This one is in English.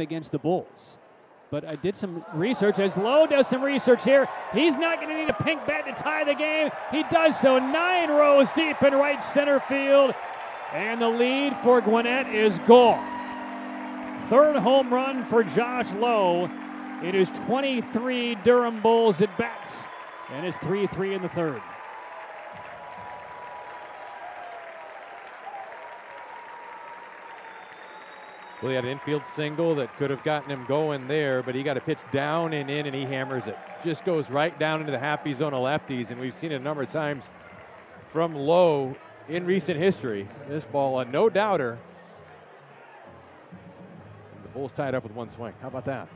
against the Bulls. But I did some research as Lowe does some research here. He's not going to need a pink bat to tie the game. He does so nine rows deep in right center field. And the lead for Gwinnett is gone. Third home run for Josh Lowe. It is 23 Durham Bulls at bats. And it's 3 3 in the third. Well, he had an infield single that could have gotten him going there, but he got a pitch down and in, and he hammers it. Just goes right down into the happy zone of lefties, and we've seen it a number of times from Lowe in recent history. This ball, a no doubter. The Bulls tied up with one swing. How about that?